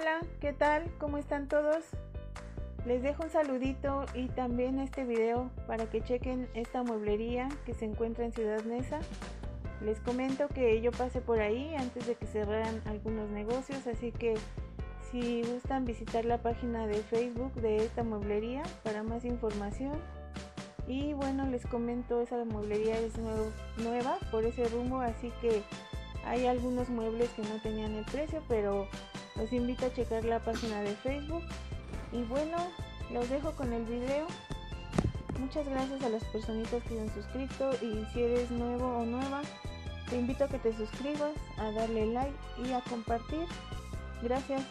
Hola, ¿qué tal? ¿Cómo están todos? Les dejo un saludito y también este video para que chequen esta mueblería que se encuentra en Ciudad Neza. Les comento que yo pasé por ahí antes de que cerraran algunos negocios, así que si gustan visitar la página de Facebook de esta mueblería para más información. Y bueno, les comento, esa mueblería es nueva por ese rumbo, así que hay algunos muebles que no tenían el precio, pero los invito a checar la página de Facebook. Y bueno, los dejo con el video. Muchas gracias a las personitas que se han suscrito y si eres nuevo o nueva, te invito a que te suscribas, a darle like y a compartir. Gracias.